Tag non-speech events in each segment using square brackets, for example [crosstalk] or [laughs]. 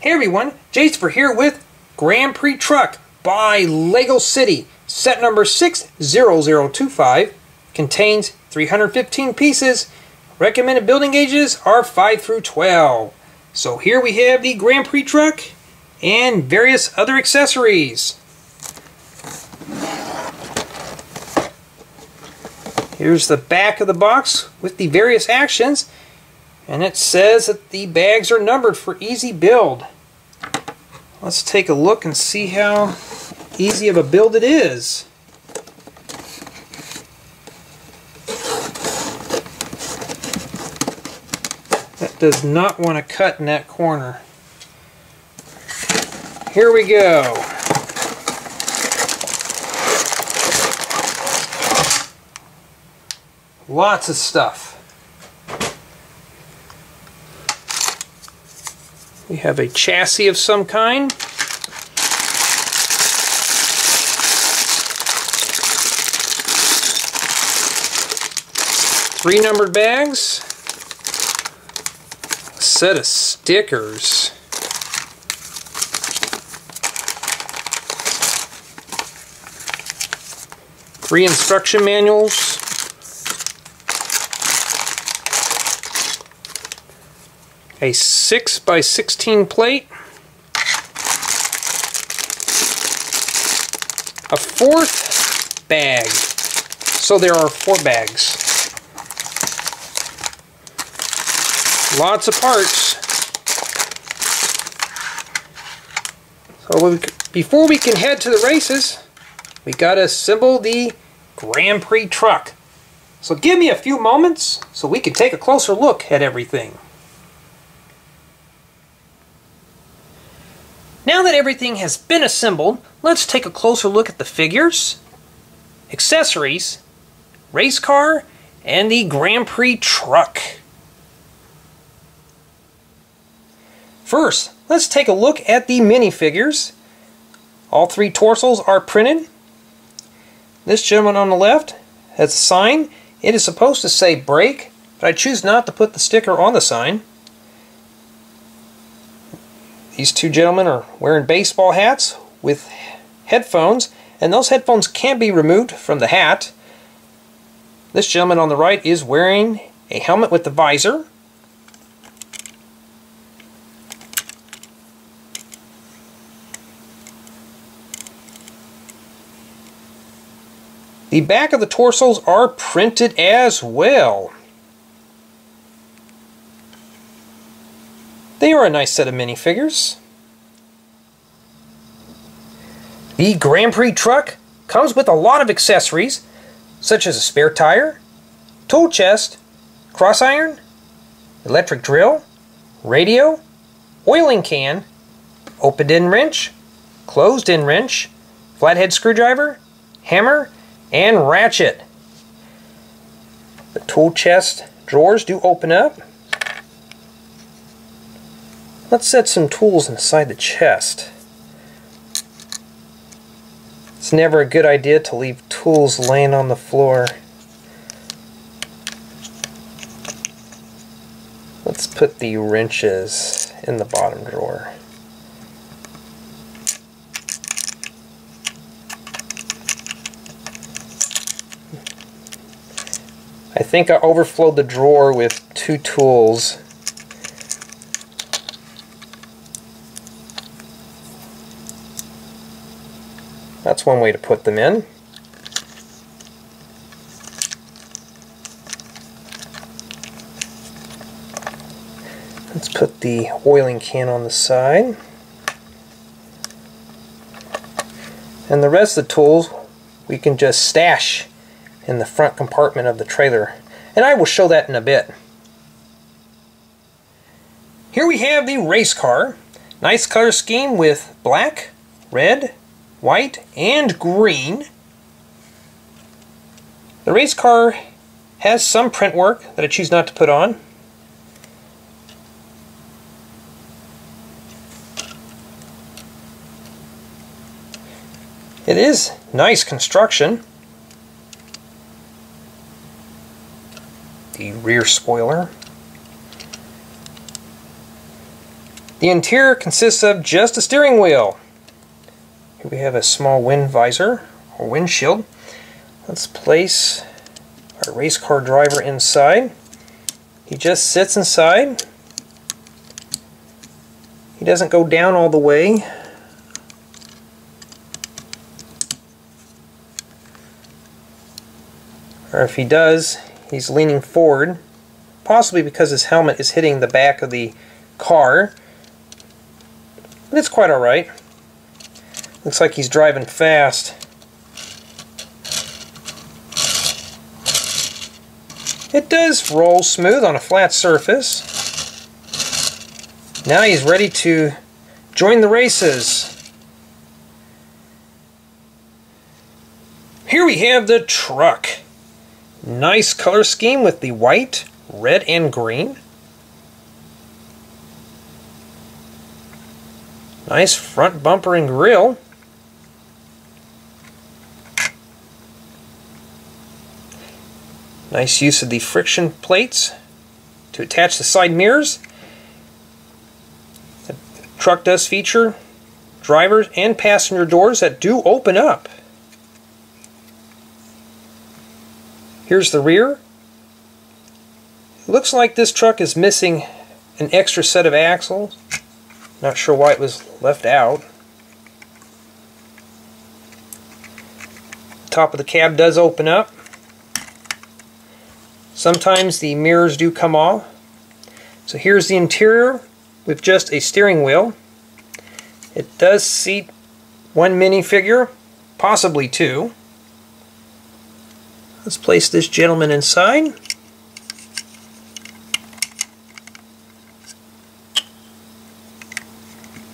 Hey everyone, Jaystepher here with Grand Prix Truck by Lego City. Set number 60025 contains 315 pieces. Recommended building gauges are 5 through 12. So here we have the Grand Prix Truck and various other accessories. Here's the back of the box with the various actions and it says that the bags are numbered for easy build. Let's take a look and see how easy of a build it is. That does not want to cut in that corner. Here we go. Lots of stuff. We have a chassis of some kind. Three numbered bags. A set of stickers. Three instruction manuals. A 6 by 16 plate, a fourth bag. So there are four bags. Lots of parts. So before we can head to the races, we got to assemble the Grand Prix truck. So give me a few moments so we can take a closer look at everything. Now that everything has been assembled, let's take a closer look at the figures, accessories, race car, and the Grand Prix truck. First, let's take a look at the minifigures. All three torsos are printed. This gentleman on the left has a sign. It is supposed to say brake, but I choose not to put the sticker on the sign. These two gentlemen are wearing baseball hats with headphones, and those headphones can't be removed from the hat. This gentleman on the right is wearing a helmet with the visor. The back of the torsos are printed as well. They are a nice set of minifigures. The Grand Prix truck comes with a lot of accessories, such as a spare tire, tool chest, cross iron, electric drill, radio, oiling can, opened-end wrench, closed-end wrench, flathead screwdriver, hammer, and ratchet. The tool chest drawers do open up. Let's set some tools inside the chest. It's never a good idea to leave tools laying on the floor. Let's put the wrenches in the bottom drawer. I think I overflowed the drawer with two tools That's one way to put them in. Let's put the oiling can on the side. And the rest of the tools we can just stash in the front compartment of the trailer. And I will show that in a bit. Here we have the race car. Nice color scheme with black, red, white, and green. The race car has some print work that I choose not to put on. It is nice construction. The rear spoiler. The interior consists of just a steering wheel. Here we have a small wind visor or windshield. Let's place our race car driver inside. He just sits inside. He doesn't go down all the way. Or if he does, he's leaning forward, possibly because his helmet is hitting the back of the car. But it's quite alright. Looks like he's driving fast. It does roll smooth on a flat surface. Now he's ready to join the races. Here we have the truck. Nice color scheme with the white, red, and green. Nice front bumper and grille. Nice use of the friction plates to attach the side mirrors. The truck does feature driver and passenger doors that do open up. Here's the rear. looks like this truck is missing an extra set of axles. Not sure why it was left out. Top of the cab does open up. Sometimes the mirrors do come off. So here's the interior with just a steering wheel. It does seat one minifigure, possibly two. Let's place this gentleman inside.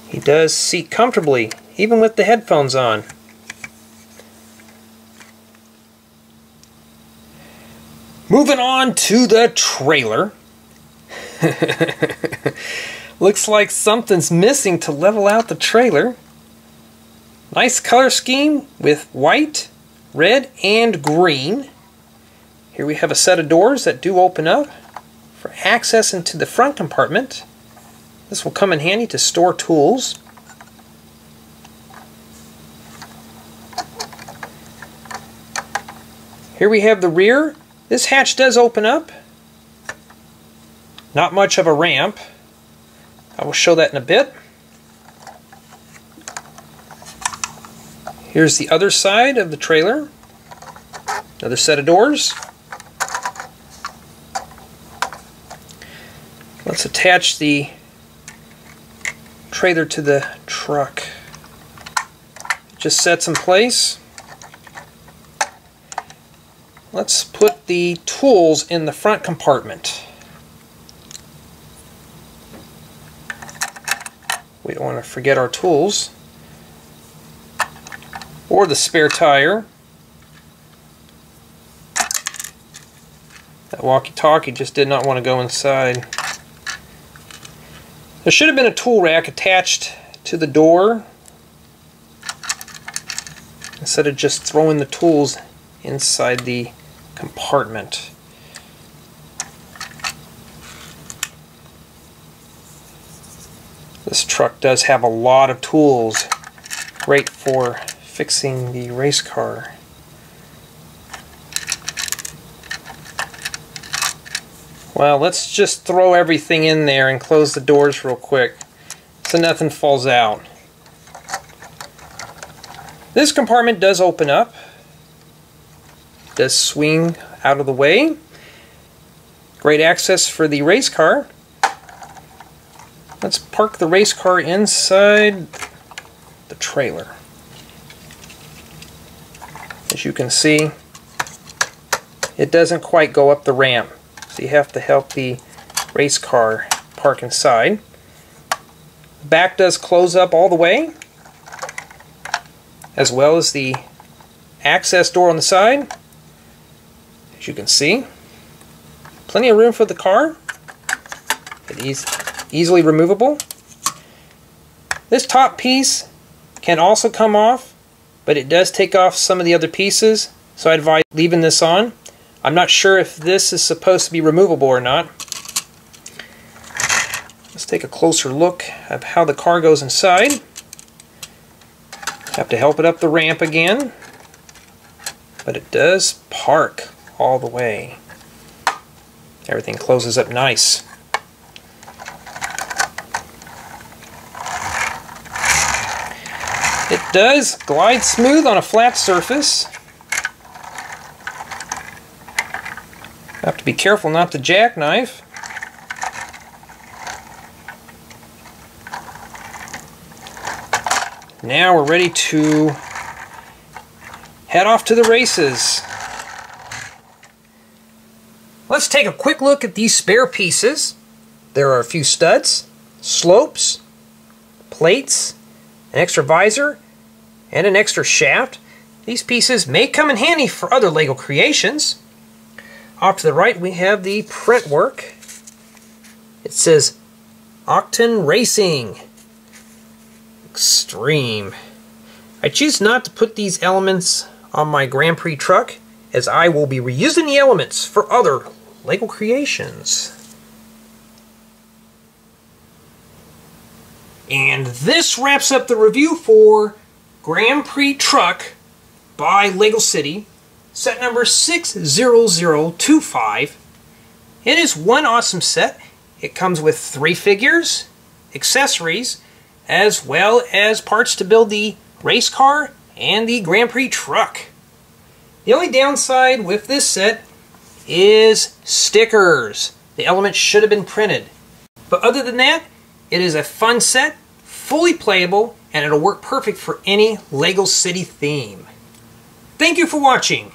He does seat comfortably, even with the headphones on. Moving on to the trailer. [laughs] Looks like something's missing to level out the trailer. Nice color scheme with white, red, and green. Here we have a set of doors that do open up for access into the front compartment. This will come in handy to store tools. Here we have the rear this hatch does open up. Not much of a ramp. I will show that in a bit. Here's the other side of the trailer. Another set of doors. Let's attach the trailer to the truck. Just sets in place. Let's put the tools in the front compartment. We don't want to forget our tools. Or the spare tire. That walkie-talkie just did not want to go inside. There should have been a tool rack attached to the door instead of just throwing the tools inside the compartment. This truck does have a lot of tools, great for fixing the race car. Well, let's just throw everything in there and close the doors real quick so nothing falls out. This compartment does open up does swing out of the way. Great access for the race car. Let's park the race car inside the trailer. As you can see, it doesn't quite go up the ramp. So you have to help the race car park inside. Back does close up all the way, as well as the access door on the side you can see. Plenty of room for the car. It is easily removable. This top piece can also come off, but it does take off some of the other pieces, so I advise leaving this on. I'm not sure if this is supposed to be removable or not. Let's take a closer look at how the car goes inside. Have to help it up the ramp again. But it does park all the way. Everything closes up nice. It does glide smooth on a flat surface. Have to be careful not to jackknife. Now we're ready to head off to the races. Let's take a quick look at these spare pieces. There are a few studs, slopes, plates, an extra visor, and an extra shaft. These pieces may come in handy for other LEGO creations. Off to the right we have the print work. It says Octan Racing Extreme. I choose not to put these elements on my Grand Prix truck as I will be reusing the elements for other LEGO creations. And this wraps up the review for Grand Prix Truck by LEGO City, set number 60025. It is one awesome set. It comes with three figures, accessories, as well as parts to build the race car and the Grand Prix truck. The only downside with this set is stickers. The elements should have been printed. But other than that, it is a fun set, fully playable, and it'll work perfect for any LEGO City theme. Thank you for watching.